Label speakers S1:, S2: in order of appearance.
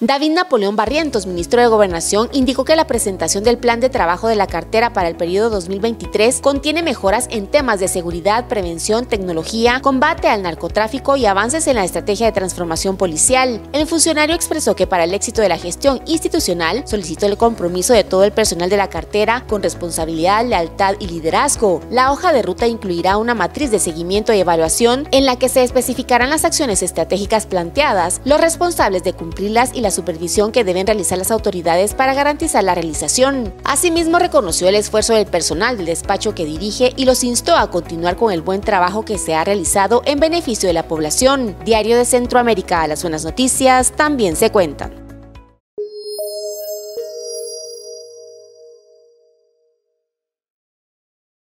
S1: David Napoleón Barrientos, ministro de Gobernación, indicó que la presentación del plan de trabajo de la cartera para el periodo 2023 contiene mejoras en temas de seguridad, prevención, tecnología, combate al narcotráfico y avances en la estrategia de transformación policial. El funcionario expresó que para el éxito de la gestión institucional solicitó el compromiso de todo el personal de la cartera con responsabilidad, lealtad y liderazgo. La hoja de ruta incluirá una matriz de seguimiento y evaluación en la que se especificarán las acciones estratégicas planteadas, los responsables de cumplirlas y la supervisión que deben realizar las autoridades para garantizar la realización. Asimismo, reconoció el esfuerzo del personal del despacho que dirige y los instó a continuar con el buen trabajo que se ha realizado en beneficio de la población. Diario de Centroamérica, las buenas noticias también se cuentan.